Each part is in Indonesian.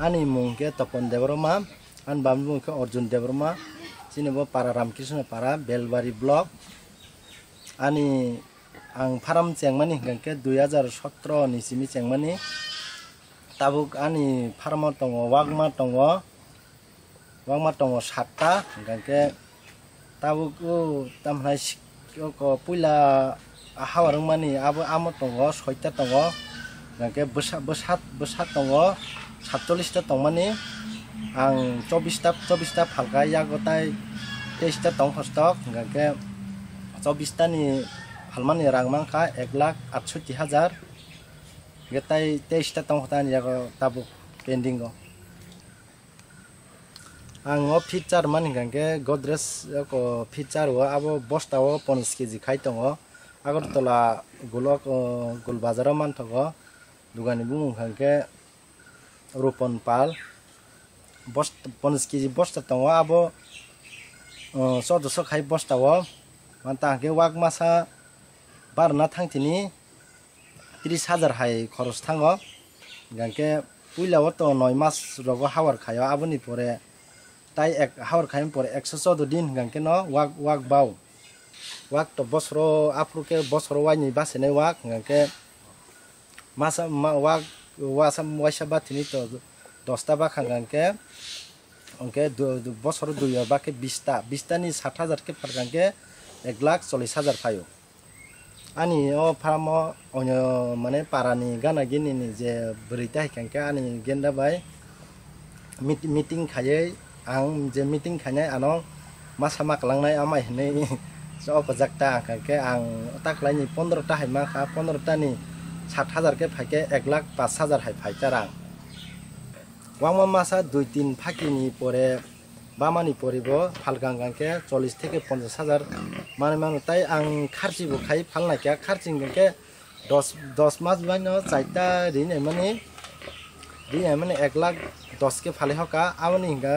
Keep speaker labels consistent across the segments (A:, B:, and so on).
A: hingke topon debroma an bambu hingke arjun debroma sini bo para ramkrisna para belbari blok ani ang faram chengmani hingke 2017 ni simi chengmani tabuk ani farmo tongo wagma tongo wagma tongo satta hingke tabuk tamhnai ko puila hawarung mani abo amo tongo soita tongo hingke besat besat সাতচল্লিশটা তমানে আং চব্বিশটা চব্বিশটা ফালকা ইয়া গতাই তেইশটা টং হস্তক গাকে চব্বিশটানি ভালমানি রাংমাংখা এক লাখ আটষট্টি হাজার গেতাই তেইশটা টং হতা ইয়াগ তাবো পেন্ডিং আং ও ফিচার মানে গাকে গোদরেজ ফিচার ও আবো বস্তা ও পঞ্চাশ কেজি খাই দো আগরতলা গোলক গোলবাজার মানত দোকানী বুঙ্গে rupon pal bos ponis kiji bosta tongo abo so doso khai bosta wo manta ke wak masa bar na thangtini 30 হাজার হাই খরচ থাঙ্গো গাঙ্কে পুইলাও তো নয় মাস রগ হাওয়ার খায় আবনি পরে তাই এক হাওয়ার খাই পরে একশো চৌদ্দ দিন গাঙ্কে ন ওয়াক ওয়াক বাউ ওয়াক তো বছর আফ্রুকে বছর ওয়াইনি বাসেনে ওয়াক গাঙ্কে মাসা walk wasam wasa batin itu dosta bakal ke, ongke du do bos horo du yo ya bakke bista bista ni sata zat ke per gangke e glak soli sazar payo ani o paramo onyo mane parani gana gini ni je berita hikangke ani genda bai mit meeting kaye ang je meeting kanya ano masa makalang nai amai ni. So kozakta kangke ang otak lainnya pondor tahai maka pondor tani সাত হাজারকে ফাইকে এক লাখ পাঁচ হাজার হাই ফাইতারা ওয়াংমা মাসা দুই তিন ফাঁকিনি পরে বামানি পরিব ফালগাঙ্গাকে চল্লিশ থেকে পঞ্চাশ হাজার মানে মানে তাই আং খারচিবো খাই ফালনাকে খারচিংকে দশ দশ মাস বাইন চারটা ঋণ এমানে ঋণ এমানে এক লাখ দশকে ফালে হকা আবনি হিঙ্গা,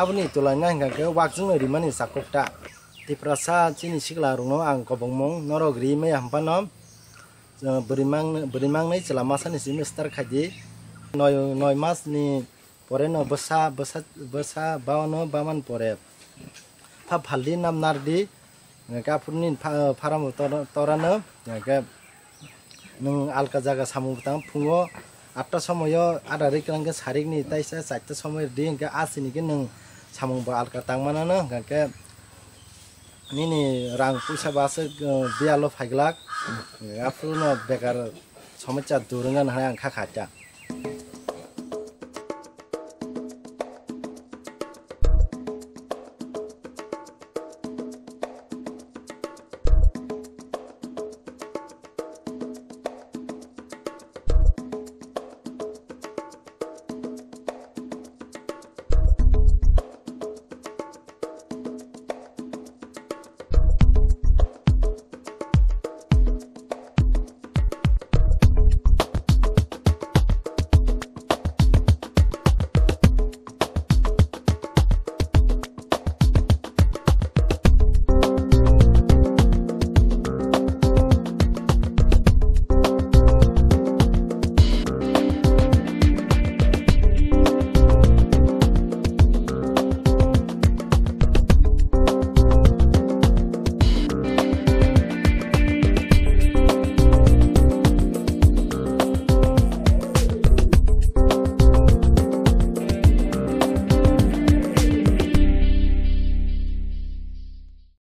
A: আবনি তোলাই না হিঙ্গাকে ওয়াকজং রিমানি সাকপটা টিপ্রাসা চিনি সিগলা রুনো, আং কবংমং নরগ্রি মে হাম্পানম berimang berimang nih selama sana sih mister kaji noy noy mas ni pore no besa besa besa bawa no baman pore pa phaldi nam nardi ka purni faram torano ga nung alka jaga samu tang fungo আটটা সময় আধা রেখে সারিকনি তাইসা চারটা সময় দি হ্যাঁ আসিনিকে নং সামুং বা আলকা তাংমানানো 음. 음. 앞으로는 내가 그, 점을 짜 누른 건 하나 가 가자.